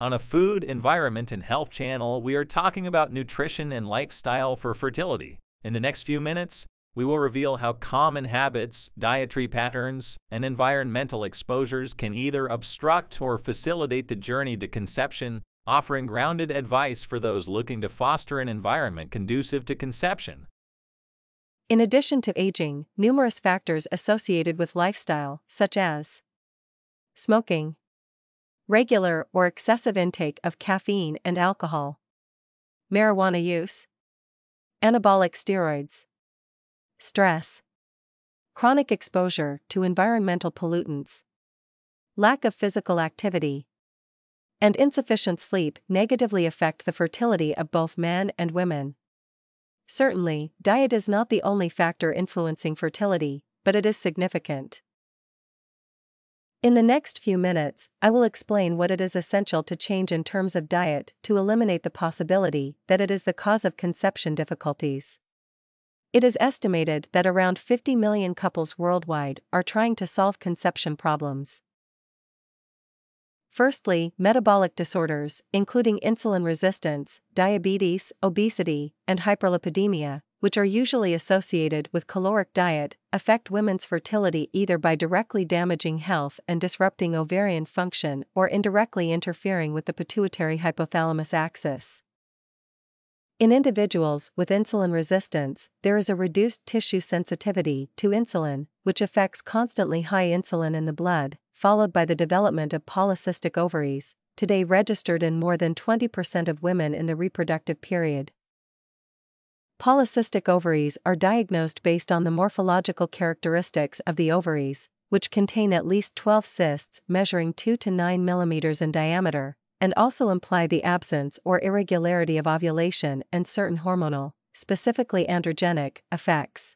On a food, environment, and health channel, we are talking about nutrition and lifestyle for fertility. In the next few minutes, we will reveal how common habits, dietary patterns, and environmental exposures can either obstruct or facilitate the journey to conception, offering grounded advice for those looking to foster an environment conducive to conception. In addition to aging, numerous factors associated with lifestyle, such as smoking, regular or excessive intake of caffeine and alcohol, marijuana use, anabolic steroids, stress, chronic exposure to environmental pollutants, lack of physical activity, and insufficient sleep negatively affect the fertility of both men and women. Certainly, diet is not the only factor influencing fertility, but it is significant. In the next few minutes, I will explain what it is essential to change in terms of diet to eliminate the possibility that it is the cause of conception difficulties. It is estimated that around 50 million couples worldwide are trying to solve conception problems. Firstly, metabolic disorders, including insulin resistance, diabetes, obesity, and hyperlipidemia, which are usually associated with caloric diet, affect women's fertility either by directly damaging health and disrupting ovarian function or indirectly interfering with the pituitary hypothalamus axis. In individuals with insulin resistance, there is a reduced tissue sensitivity to insulin, which affects constantly high insulin in the blood, followed by the development of polycystic ovaries, today registered in more than 20% of women in the reproductive period. Polycystic ovaries are diagnosed based on the morphological characteristics of the ovaries, which contain at least 12 cysts measuring 2 to 9 mm in diameter, and also imply the absence or irregularity of ovulation and certain hormonal, specifically androgenic, effects.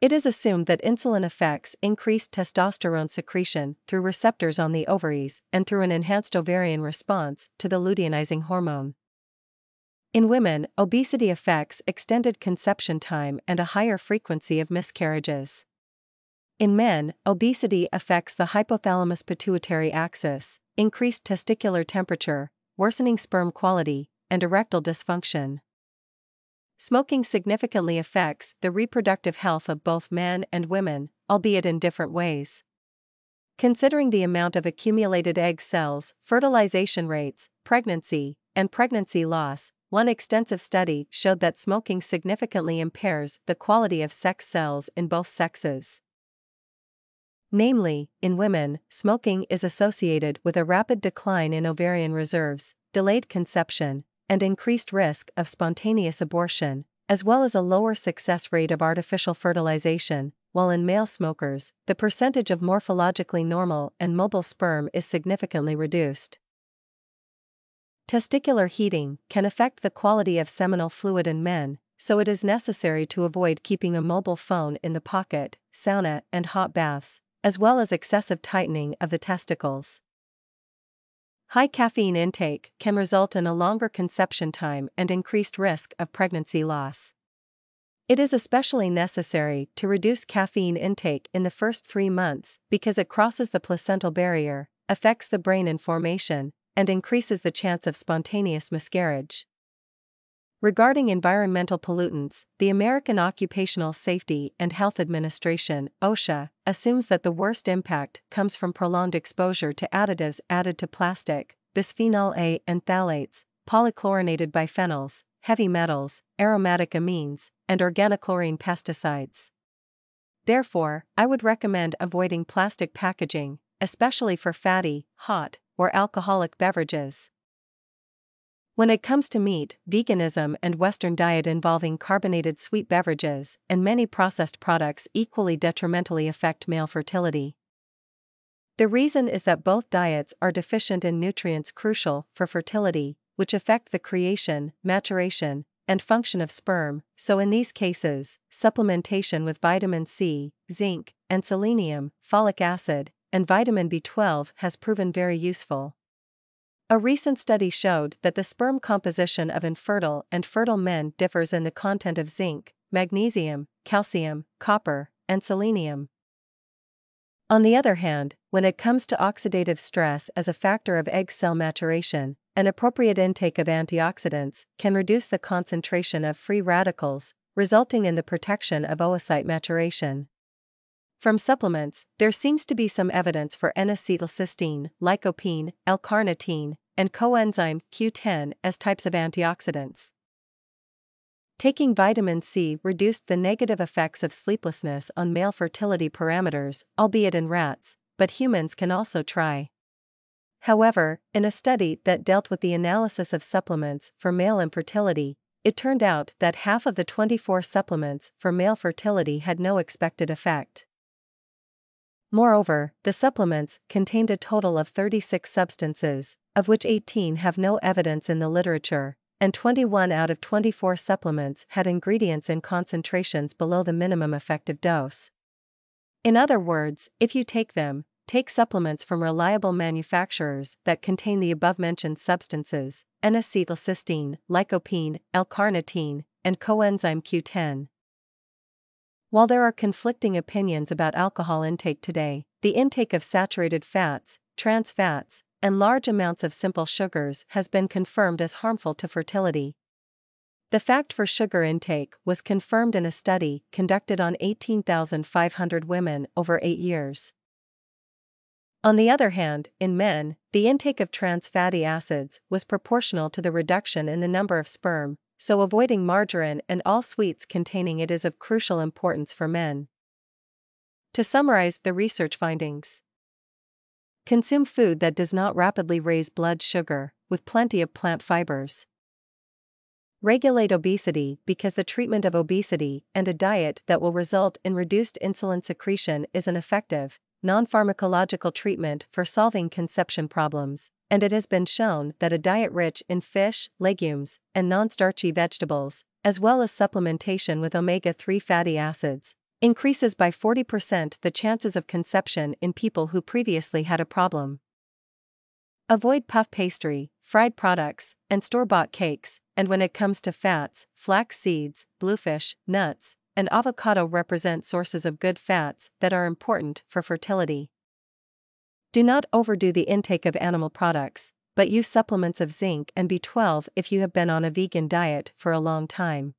It is assumed that insulin effects increased testosterone secretion through receptors on the ovaries and through an enhanced ovarian response to the luteinizing hormone. In women, obesity affects extended conception time and a higher frequency of miscarriages. In men, obesity affects the hypothalamus pituitary axis, increased testicular temperature, worsening sperm quality, and erectile dysfunction. Smoking significantly affects the reproductive health of both men and women, albeit in different ways. Considering the amount of accumulated egg cells, fertilization rates, pregnancy, and pregnancy loss, one extensive study showed that smoking significantly impairs the quality of sex cells in both sexes. Namely, in women, smoking is associated with a rapid decline in ovarian reserves, delayed conception, and increased risk of spontaneous abortion, as well as a lower success rate of artificial fertilization, while in male smokers, the percentage of morphologically normal and mobile sperm is significantly reduced. Testicular heating can affect the quality of seminal fluid in men, so it is necessary to avoid keeping a mobile phone in the pocket, sauna, and hot baths, as well as excessive tightening of the testicles. High caffeine intake can result in a longer conception time and increased risk of pregnancy loss. It is especially necessary to reduce caffeine intake in the first three months because it crosses the placental barrier, affects the brain in formation, and increases the chance of spontaneous miscarriage. Regarding environmental pollutants, the American Occupational Safety and Health Administration, OSHA, assumes that the worst impact comes from prolonged exposure to additives added to plastic, bisphenol A and phthalates, polychlorinated biphenyls, heavy metals, aromatic amines, and organochlorine pesticides. Therefore, I would recommend avoiding plastic packaging, especially for fatty, hot, or alcoholic beverages. When it comes to meat, veganism and Western diet involving carbonated sweet beverages and many processed products equally detrimentally affect male fertility. The reason is that both diets are deficient in nutrients crucial for fertility, which affect the creation, maturation, and function of sperm, so in these cases, supplementation with vitamin C, zinc, and selenium, folic acid, and vitamin B12 has proven very useful. A recent study showed that the sperm composition of infertile and fertile men differs in the content of zinc, magnesium, calcium, copper, and selenium. On the other hand, when it comes to oxidative stress as a factor of egg cell maturation, an appropriate intake of antioxidants can reduce the concentration of free radicals, resulting in the protection of oocyte maturation. From supplements, there seems to be some evidence for N-acetylcysteine, lycopene, L-carnitine, and coenzyme Q10 as types of antioxidants. Taking vitamin C reduced the negative effects of sleeplessness on male fertility parameters, albeit in rats, but humans can also try. However, in a study that dealt with the analysis of supplements for male infertility, it turned out that half of the 24 supplements for male fertility had no expected effect. Moreover, the supplements contained a total of 36 substances, of which 18 have no evidence in the literature, and 21 out of 24 supplements had ingredients in concentrations below the minimum effective dose. In other words, if you take them, take supplements from reliable manufacturers that contain the above mentioned substances N acetylcysteine, lycopene, L carnitine, and coenzyme Q10. While there are conflicting opinions about alcohol intake today, the intake of saturated fats, trans fats, and large amounts of simple sugars has been confirmed as harmful to fertility. The fact for sugar intake was confirmed in a study conducted on 18,500 women over eight years. On the other hand, in men, the intake of trans fatty acids was proportional to the reduction in the number of sperm, so avoiding margarine and all sweets containing it is of crucial importance for men. To summarize the research findings Consume food that does not rapidly raise blood sugar, with plenty of plant fibers. Regulate obesity because the treatment of obesity and a diet that will result in reduced insulin secretion is an effective, non pharmacological treatment for solving conception problems and it has been shown that a diet rich in fish, legumes, and non starchy vegetables, as well as supplementation with omega 3 fatty acids, increases by 40% the chances of conception in people who previously had a problem. Avoid puff pastry, fried products, and store bought cakes, and when it comes to fats, flax seeds, bluefish, nuts, and avocado represent sources of good fats that are important for fertility. Do not overdo the intake of animal products, but use supplements of zinc and B12 if you have been on a vegan diet for a long time.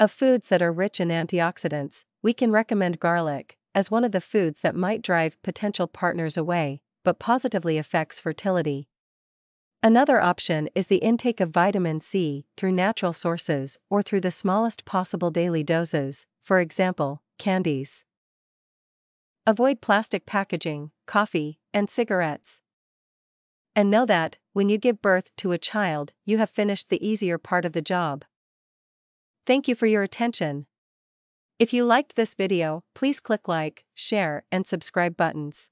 Of foods that are rich in antioxidants, we can recommend garlic as one of the foods that might drive potential partners away, but positively affects fertility. Another option is the intake of vitamin C through natural sources or through the smallest possible daily doses, for example, candies. Avoid plastic packaging, coffee, and cigarettes. And know that, when you give birth to a child, you have finished the easier part of the job. Thank you for your attention. If you liked this video, please click like, share, and subscribe buttons.